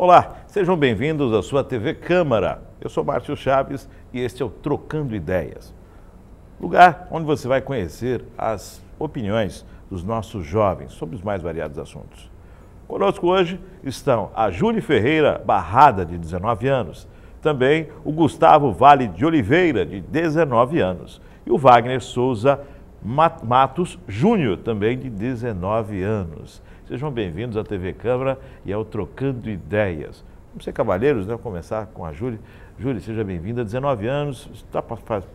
Olá, sejam bem-vindos à sua TV Câmara. Eu sou Márcio Chaves e este é o Trocando Ideias. Lugar onde você vai conhecer as opiniões dos nossos jovens sobre os mais variados assuntos. Conosco hoje estão a Júlia Ferreira Barrada, de 19 anos, também o Gustavo Vale de Oliveira, de 19 anos, e o Wagner Souza Matos Júnior, também de 19 anos. Sejam bem-vindos à TV Câmara e ao Trocando Ideias. Vamos ser cavalheiros, né? Vou começar com a Júlia. Júlia, seja bem-vinda, 19 anos, está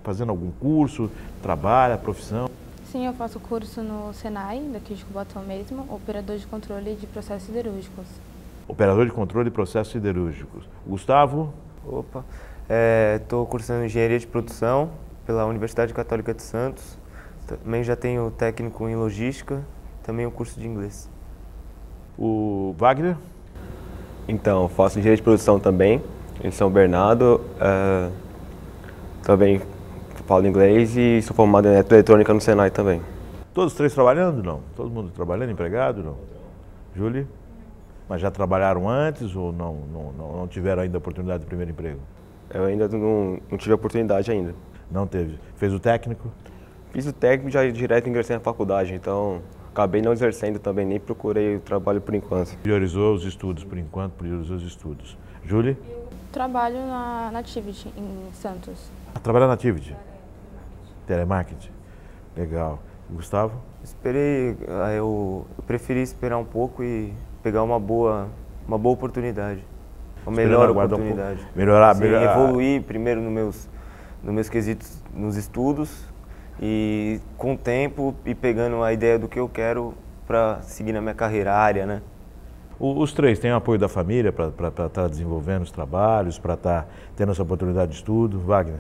fazendo algum curso, trabalha, profissão? Sim, eu faço curso no Senai, daqui de Cubatão mesmo, operador de controle de processos siderúrgicos. Operador de controle de processos siderúrgicos. Gustavo? Opa, estou é, cursando engenharia de produção pela Universidade Católica de Santos. Também já tenho técnico em logística, também o curso de inglês. O Wagner? Então, faço engenharia de produção também, em São Bernardo. Uh, também falo inglês e sou formado em eletroeletrônica no Senai também. Todos três trabalhando, não? Todo mundo trabalhando, empregado, não? Júlia? Mas já trabalharam antes ou não, não, não, não tiveram ainda a oportunidade de primeiro emprego? Eu ainda não, não tive a oportunidade ainda. Não teve. Fez o técnico? Fiz o técnico já direto ingressei na faculdade, então acabei não exercendo também, nem procurei o trabalho por enquanto. Priorizou os estudos por enquanto, priorizou os estudos. Júlia? Trabalho na Nativity, em Santos. Ah, trabalha na Nativity? Telemarketing? Legal. Gustavo? Esperei, ah, eu, eu preferi esperar um pouco e pegar uma boa, uma boa oportunidade. Uma melhor oportunidade. Um melhorar, Sim, melhorar. Evoluir primeiro nos meus, nos meus quesitos, nos estudos, e com o tempo e pegando a ideia do que eu quero para seguir na minha carreira, área, né? Os três têm o apoio da família para estar tá desenvolvendo os trabalhos, para estar tá tendo essa oportunidade de estudo? Wagner?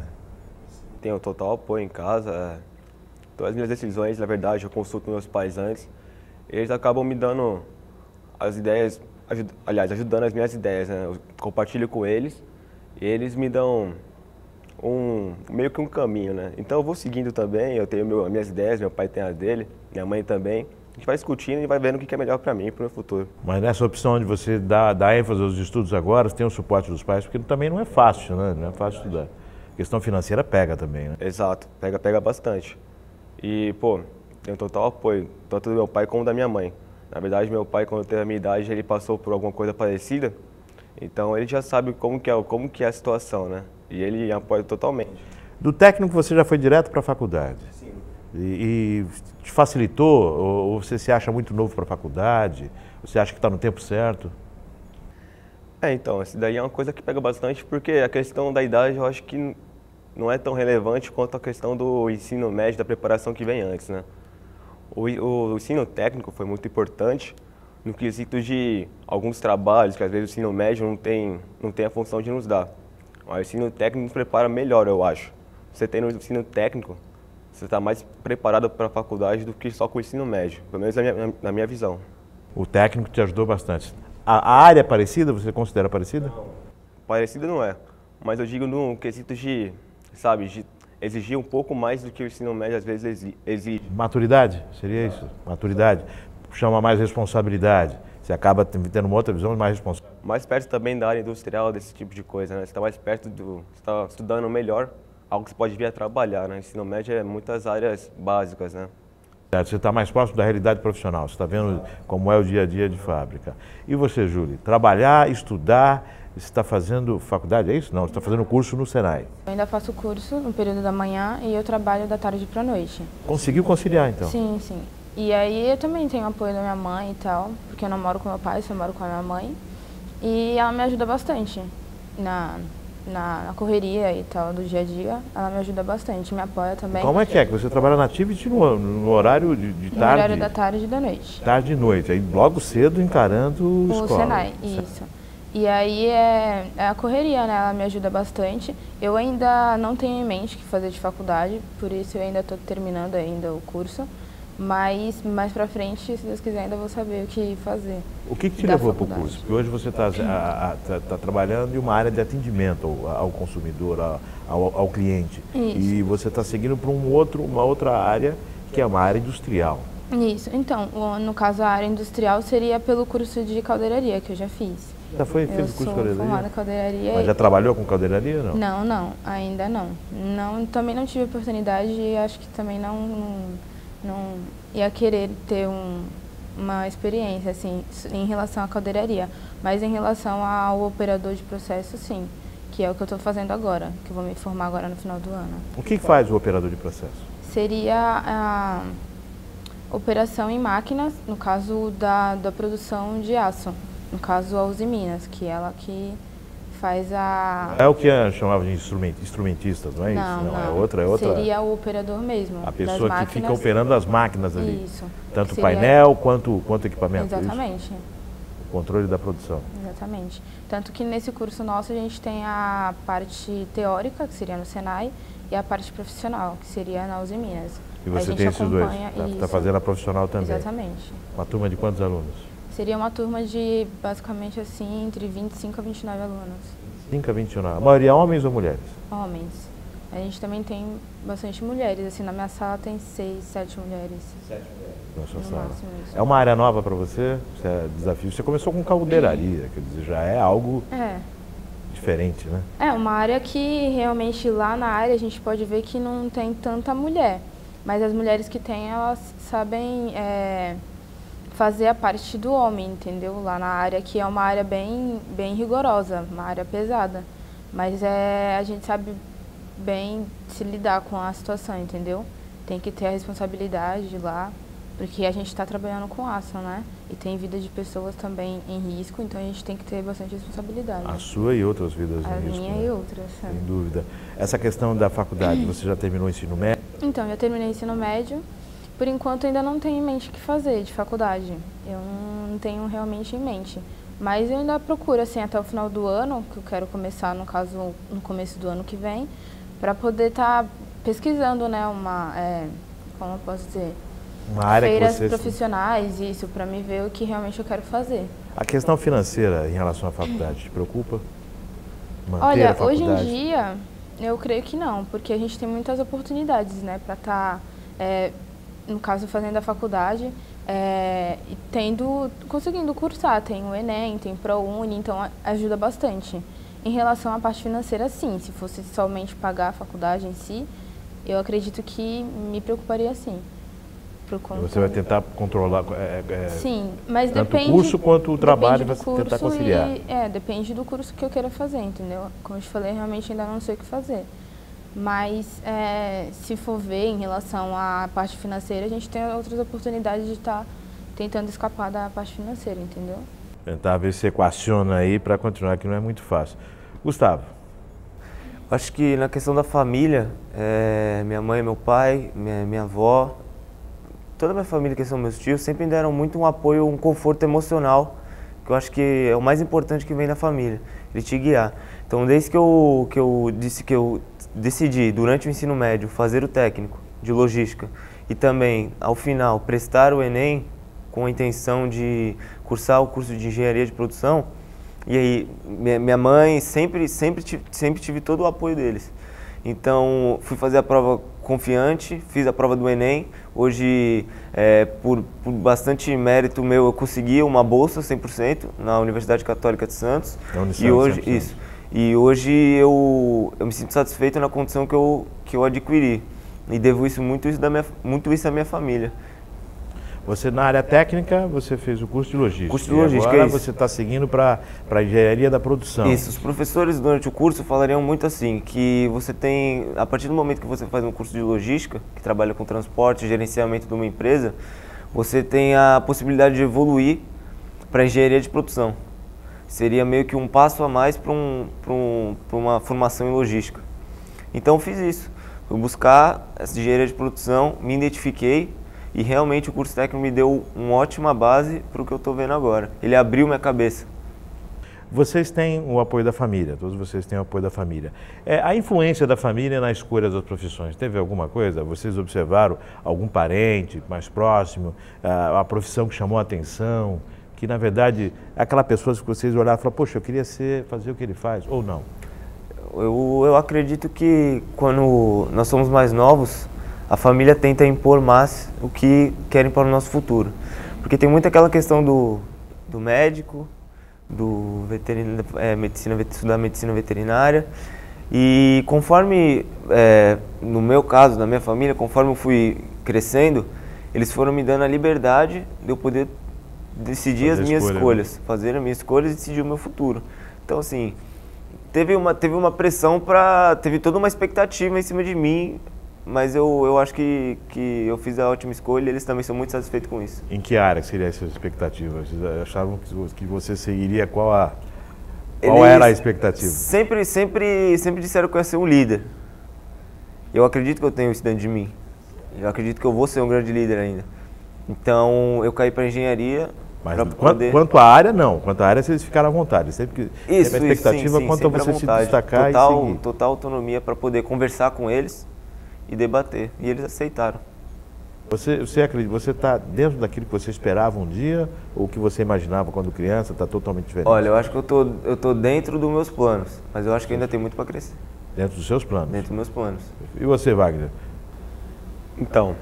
Tenho total apoio em casa. É. Todas as minhas decisões, na verdade, eu consulto meus pais antes. Eles acabam me dando as ideias, aliás, ajudando as minhas ideias. Né? Eu compartilho com eles e eles me dão um meio que um caminho, né? Então eu vou seguindo também, eu tenho meu, minhas ideias, meu pai tem as dele, minha mãe também. A gente vai discutindo e vai vendo o que é melhor para mim e para o meu futuro. Mas nessa opção de você dar, dar ênfase aos estudos agora, você tem o suporte dos pais, porque também não é fácil, né? Não é fácil estudar. A questão financeira pega também, né? Exato, pega, pega bastante. E, pô, tenho total apoio, tanto do meu pai como da minha mãe. Na verdade, meu pai, quando teve a minha idade, ele passou por alguma coisa parecida, então ele já sabe como que é, como que é a situação, né? E ele apoia totalmente. Do técnico você já foi direto para a faculdade? Sim. E, e, te facilitou? Ou você se acha muito novo para a faculdade? Você acha que está no tempo certo? É, então, isso daí é uma coisa que pega bastante, porque a questão da idade eu acho que não é tão relevante quanto a questão do ensino médio, da preparação que vem antes, né? O, o, o ensino técnico foi muito importante no quesito de alguns trabalhos que às vezes o ensino médio não tem, não tem a função de nos dar. O ensino técnico nos prepara melhor, eu acho. Você tem no ensino técnico, você está mais preparado para a faculdade do que só com o ensino médio, pelo menos na minha, na minha visão. O técnico te ajudou bastante. A, a, área é parecida, você considera parecida? Não, parecida não é, mas eu digo no quesito de, sabe, de exigir um pouco mais do que o ensino médio às vezes exige. Maturidade, seria isso? Maturidade. Chama mais responsabilidade. Você acaba tendo uma outra visão mais responsável mais perto também da área industrial, desse tipo de coisa, né? Você está mais perto do... Você está estudando melhor algo que você pode vir a trabalhar, né? Ensino médio é muitas áreas básicas, né? Você está mais próximo da realidade profissional, você está vendo como é o dia a dia de fábrica. E você, Júlia? Trabalhar, estudar, você está fazendo faculdade, é isso? Não, você está fazendo curso no Senai. Eu ainda faço curso no período da manhã e eu trabalho da tarde para a noite. Conseguiu conciliar, então? Sim, sim. E aí eu também tenho apoio da minha mãe e tal, porque eu não moro com meu pai, só moro com a minha mãe. E ela me ajuda bastante na, na, na, correria e tal do dia a dia. Ela me ajuda bastante, me apoia também. Como é que é? Que você trabalha na Activity no, no horário de, de tarde? No horário da tarde e da noite. Tarde e noite. Aí logo cedo encarando o escola. Senai, isso. E aí é, é, a correria, né? Ela me ajuda bastante. Eu ainda não tenho em mente que fazer de faculdade, por isso eu ainda estou terminando ainda o curso. Mas mais para frente, se Deus quiser, ainda vou saber o que fazer. O que, que te levou para o curso? Porque hoje você está tá, tá trabalhando em uma área de atendimento ao, ao consumidor, ao, ao, cliente. Isso. E você está seguindo para um outro, uma outra área que é uma área industrial. Isso. Então, no caso, a área industrial seria pelo curso de caldeiraria que eu já fiz. Já foi? Fez o curso de caldeiraria? formada em caldeiraria. Mas já trabalhou com caldeiraria não? Não, não, ainda não. não. Também não tive oportunidade e acho que também não, não, não ia querer ter um, uma experiência assim em relação à caldeiraria. Mas em relação ao operador de processo, sim. Que é o que eu estou fazendo agora, que eu vou me formar agora no final do ano. O que faz o operador de processo? Seria a operação em máquinas, no caso da, da produção de aço. No caso, a Uzi Minas, que é ela que faz a... É o que chamava de instrument, instrumentistas, não é não, isso? Não, é outra, é outra. Seria o operador mesmo. A pessoa que fica operando as máquinas ali. Isso. Tanto Seria- painel quanto, quanto equipamento. é isso? Exatamente. O controle da produção. Exatamente. Tanto que nesse curso nosso a gente tem a parte teórica, que seria no Senai, e a parte profissional, que seria na Uzi Minas. E você tem esses dois. Está isso. fazendo a profissional também. Exatamente. Uma turma de quantos alunos? Seria uma turma de basicamente assim, entre 25 a 29 alunos. 5 a 21. A maioria homens ou mulheres? Homens. A gente também tem bastante mulheres. Assim, na minha sala tem seis, sete mulheres. Na sua No sala. máximo. É uma área nova para você? Você é desafio. Você começou com caldeiraria, quer dizer, já é algo É. diferente, né? É, uma área que realmente lá na área a gente pode ver que não tem tanta mulher. Mas as mulheres que tem, elas sabem é, fazer a parte do homem, entendeu? Lá na área que é uma área bem, bem rigorosa, uma área pesada. Mas é, a gente sabe bem se lidar com a situação, entendeu? Tem que ter a responsabilidade lá, porque a gente está trabalhando com aço, né? E tem vida de pessoas também em risco, então a gente tem que ter bastante responsabilidade. A sua e outras vidas A em risco. minha né? e outras. é. Sem dúvida. Essa questão da faculdade, você já terminou o ensino médio? Então, já terminei ensino médio. Por enquanto, ainda não tenho em mente o que fazer de faculdade. Eu não tenho realmente em mente. Mas eu ainda procuro, assim, até o final do ano, que eu quero começar, no caso, no começo do ano que vem, para poder estar pesquisando, né, uma, é, como eu posso dizer, Uma área feiras você... profissionais, isso, para me ver o que realmente eu quero fazer. A questão financeira em relação à faculdade te preocupa? Manter Olha, hoje em dia, eu creio que não, porque a gente tem muitas oportunidades, né, para estar, no caso, fazendo a faculdade é, tendo, conseguindo cursar. Tem o Enem, tem ProUni, então ajuda bastante. Em relação à parte financeira, sim, se fosse somente pagar a faculdade em si, eu acredito que me preocuparia sim. Você vai tentar controlar... é, é, Sim, mas tanto o depende. curso quanto o trabalho, vai tentar conciliar. E, é, depende do curso que eu queira fazer, entendeu? Como eu te falei, realmente ainda não sei o que fazer. Mas é, se for ver em relação à parte financeira, a gente tem outras oportunidades de estar tentando escapar da parte financeira, entendeu? Tentar ver se equaciona aí para continuar, que não é muito fácil. Gustavo, Acho que na questão da família, é, minha mãe, meu pai, minha, minha avó, toda a minha família, que são meus tios, sempre me deram muito um apoio, um conforto emocional, que eu acho que é o mais importante que vem da família, ele te guiar. Então, desde que eu, que eu disse que eu decidi, durante o ensino médio, fazer o técnico de logística e também, ao final, prestar o Enem com a intenção de cursar o curso de engenharia de produção, e aí, minha, mãe sempre, sempre, tive, sempre tive todo o apoio deles. Então, fui fazer a prova confiante, fiz a prova do Enem. Hoje, é, por, por bastante mérito meu, eu consegui uma bolsa 100% na Universidade Católica de Santos. Unicef, e hoje, 100%. isso. E hoje eu, eu me sinto satisfeito na condição que eu, que eu adquiri. E devo isso muito isso, da minha, muito isso à minha família. você na área técnica, você fez o curso de logística. Curso de logística, agora é você está seguindo para a engenharia da produção. Isso, os professores durante o curso falariam muito assim, que você tem, a partir do momento que você faz um curso de logística, que trabalha com transporte, gerenciamento de uma empresa, você tem a possibilidade de evoluir para engenharia de produção. Seria meio que um passo a mais para um, um, uma formação em logística. Então fiz isso, fui buscar essa engenharia de produção, me identifiquei e realmente o curso técnico me deu uma ótima base para o que eu estou vendo agora. Ele abriu minha cabeça. Vocês têm o apoio da família, todos vocês têm o apoio da família. É, a influência da família na escolha das profissões, teve alguma coisa? Vocês observaram algum parente mais próximo, a, a profissão que chamou a atenção, que na verdade é aquela pessoa que vocês olharam e falaram, poxa, eu queria ser, fazer o que ele faz, ou não? Eu, eu acredito que quando nós somos mais novos, a família tenta impor mais o que querem para o nosso futuro. Porque tem muito aquela questão do, do médico, do veterina, é, medicina, estudar medicina veterinária. E conforme, é, no meu caso, na minha família, conforme eu fui crescendo, eles foram me dando a liberdade de eu poder decidir fazer as minhas escolha, né? escolhas, né? fazer as minhas escolhas e decidir o meu futuro. Então, assim, teve uma, teve uma pressão para. Teve toda uma expectativa em cima de mim, mas eu, eu acho que, que eu fiz a ótima escolha e eles também são muito satisfeitos com isso. Em que área seria essa expectativa? Vocês achavam que você seguiria qual a. Qual eles era a expectativa? Sempre, sempre, sempre disseram que eu ia ser um líder. Eu acredito que eu tenho isso dentro de mim. Eu acredito que eu vou ser um grande líder ainda. Então, eu caí para engenharia. Mas quanto, poder... quanto à área, não. Quanto à área, vocês ficaram à vontade. Sempre que isso, a expectativa isso, sim, sim, quanto a você se destacar total, e seguir. Total autonomia para poder conversar com eles e debater. E eles aceitaram. Você, você acredita, você está dentro daquilo que você esperava um dia ou que você imaginava quando criança está totalmente diferente? Olha, eu acho que eu tô, eu tô dentro dos meus planos, mas eu acho que ainda tem muito para crescer. Dentro dos seus planos? Dentro dos meus planos. E você, Wagner? Então,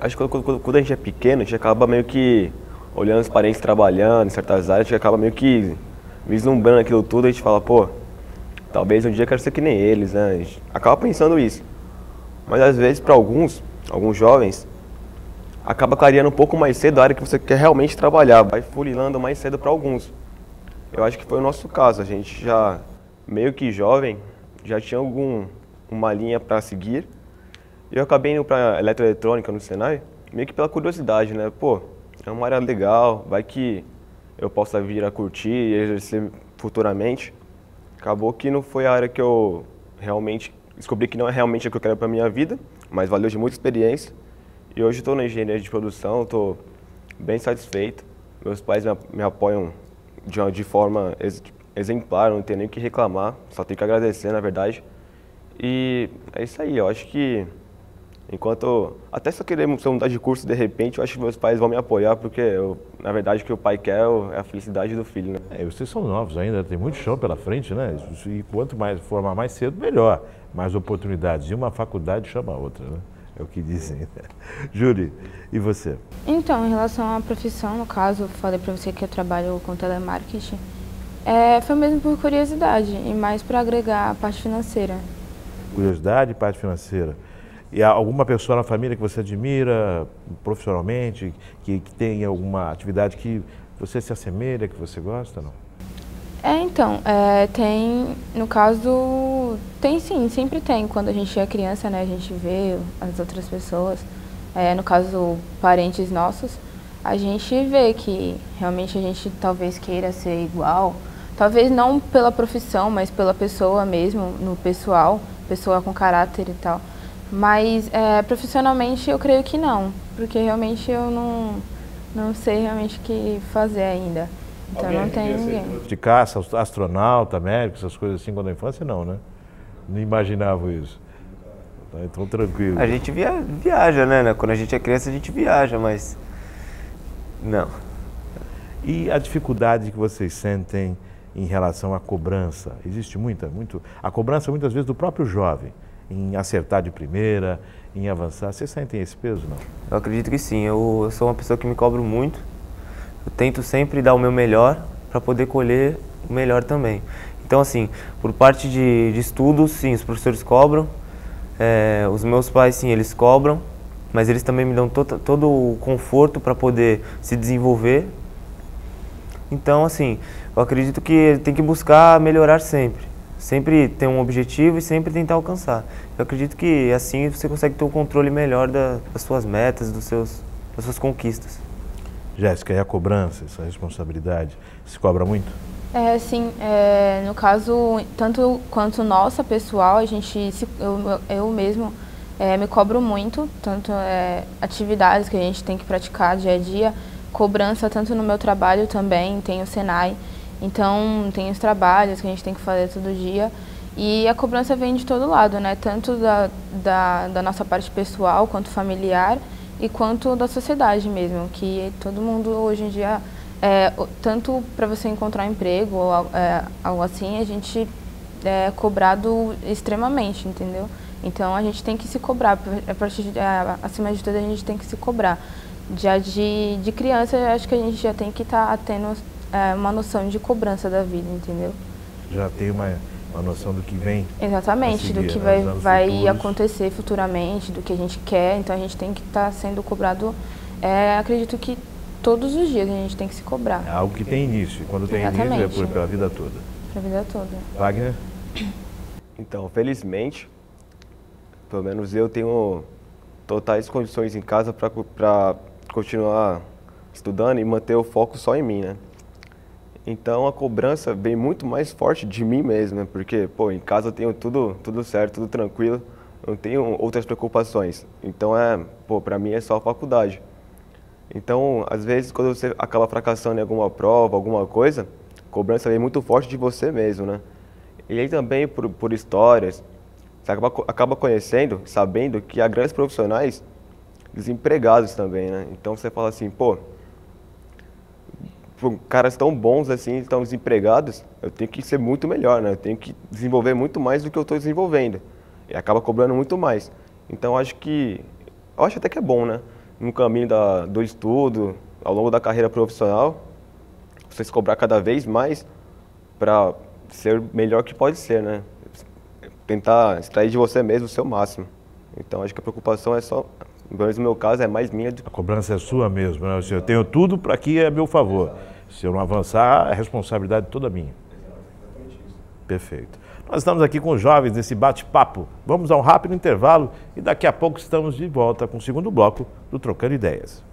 acho que quando, quando, a gente é pequeno, a gente acaba meio que olhando os parentes trabalhando em certas áreas, a gente acaba meio que vislumbrando aquilo tudo, a gente fala, pô, talvez um dia eu quero ser que nem eles, né? A gente acaba pensando isso. Mas às vezes para alguns, alguns jovens, acaba clareando um pouco mais cedo a área que você quer realmente trabalhar, vai furilando mais cedo para alguns. Eu acho que foi o nosso caso, a gente já meio que jovem, já tinha algum uma linha para seguir eu acabei indo para eletroeletrônica no Senai, meio que pela curiosidade, né? Pô, é uma área legal, vai que eu possa vir a curtir e exercer futuramente. Acabou que não foi a área que eu realmente descobri que não é realmente o que eu quero para minha vida, mas valeu de muita experiência. E hoje estou na engenharia de produção, estou bem satisfeito. Meus pais me, apoiam de, de forma ex, exemplar, não tenho nem o que reclamar, só tenho que agradecer, na verdade. E é isso aí, eu acho que Enquanto, até se eu querer mudar de curso de repente, eu acho que meus pais vão me apoiar, porque eu, na verdade o que o pai quer é a felicidade do filho. Né? É, vocês são novos ainda, tem muito chão pela frente, né? E quanto mais formar mais cedo, melhor. Mais oportunidades. E uma faculdade chama a outra, né? É o que dizem. Né? Júlia, e você? Então, em relação à profissão, no caso, falei para você que eu trabalho com telemarketing. É, foi mesmo por curiosidade e mais para agregar a parte financeira. Curiosidade e parte financeira. E alguma pessoa na família que você admira profissionalmente, que, que tem alguma atividade que você se assemelha, que você gosta, não? É, então, é, tem, no caso, tem sim, sempre tem. Quando a gente é criança, né, a gente vê as outras pessoas, é, no caso, parentes nossos, a gente vê que realmente a gente talvez queira ser igual, talvez não pela profissão, mas pela pessoa mesmo, no pessoal, pessoa com caráter e tal. Mas é, profissionalmente eu creio que não, porque realmente eu não, não sei realmente o que fazer ainda. Então Alguém não tem ninguém. De caça, astronauta, médico, essas coisas assim, quando a infância não, né? Não imaginava isso. Tá, então tranquilo. A gente via, viaja, né? Quando a gente é criança a gente viaja, mas não. E a dificuldade que vocês sentem em relação à cobrança? Existe muita, muito. A cobrança muitas vezes do próprio jovem em acertar de primeira, em avançar. Vocês sentem esse peso, não? Eu acredito que sim. Eu, sou uma pessoa que me cobro muito. Eu tento sempre dar o meu melhor para poder colher o melhor também. Então, assim, por parte de, de estudos, sim, os professores cobram. É, os meus pais, sim, eles cobram. Mas eles também me dão to todo o conforto para poder se desenvolver. Então, assim, eu acredito que tem que buscar melhorar sempre sempre ter um objetivo e sempre tentar alcançar. Eu acredito que assim você consegue ter um controle melhor da, das suas metas, dos seus, das suas conquistas. Jéssica, e a cobrança, essa responsabilidade, se cobra muito? É, sim. É, no caso, tanto quanto nossa pessoal, a gente, se, eu, eu mesmo é, me cobro muito, tanto é, atividades que a gente tem que praticar dia a dia, cobrança tanto no meu trabalho também, tem o Senai, então, tem os trabalhos que a gente tem que fazer todo dia. E a cobrança vem de todo lado, né? Tanto da, da, da nossa parte pessoal, quanto familiar, e quanto da sociedade mesmo, que todo mundo hoje em dia, é, tanto para você encontrar emprego ou é, algo assim, a gente é cobrado extremamente, entendeu? Então a gente tem que se cobrar, a partir de, acima de tudo a gente tem que se cobrar. Já de, de criança, acho que a gente já tem que estar tá é, uma noção de cobrança da vida, entendeu? Já tem uma, uma noção do que vem. Exatamente, seguir, do que né, vai, vai acontecer futuramente, do que a gente quer, então a gente tem que estar sendo cobrado, é, acredito que todos os dias a gente tem que se cobrar, É algo que tem início. e Quando tem início é Exatamente. por, pela vida toda. pra vida toda. Wagner? Então, felizmente, pelo menos eu tenho totais condições em casa para continuar estudando e manter o foco só em mim, né? Então a cobrança vem muito mais forte de mim mesmo, né? Porque, pô, em casa eu tenho tudo, tudo certo, tudo tranquilo, não tenho outras preocupações. Então é, pô, para mim é só a faculdade. Então, às vezes, quando você acaba fracassando em alguma prova, alguma coisa, a cobrança vem muito forte de você mesmo, né? E aí também por, por histórias, você acaba, acaba conhecendo, sabendo que há grandes profissionais desempregados também, né? Então você fala assim, pô, pô, caras tão bons assim, estão desempregados, eu tenho que ser muito melhor, né? Eu tenho que desenvolver muito mais do que eu estou desenvolvendo. E acaba cobrando muito mais. Então acho que, acho até que é bom, né? No caminho da, do estudo, ao longo da carreira profissional, você se cobrar cada vez mais para ser melhor que pode ser, né? Tentar extrair de você mesmo o seu máximo. Então acho que a preocupação é só, pelo menos no meu caso, é mais minha A cobrança é sua mesmo, né? Eu tenho tudo para aqui é meu favor. Se eu não avançar, a responsabilidade toda minha. Perfeito. Nós estamos aqui com os jovens nesse bate-papo. Vamos a um rápido intervalo e daqui a pouco estamos de volta com o segundo bloco do Trocando Ideias.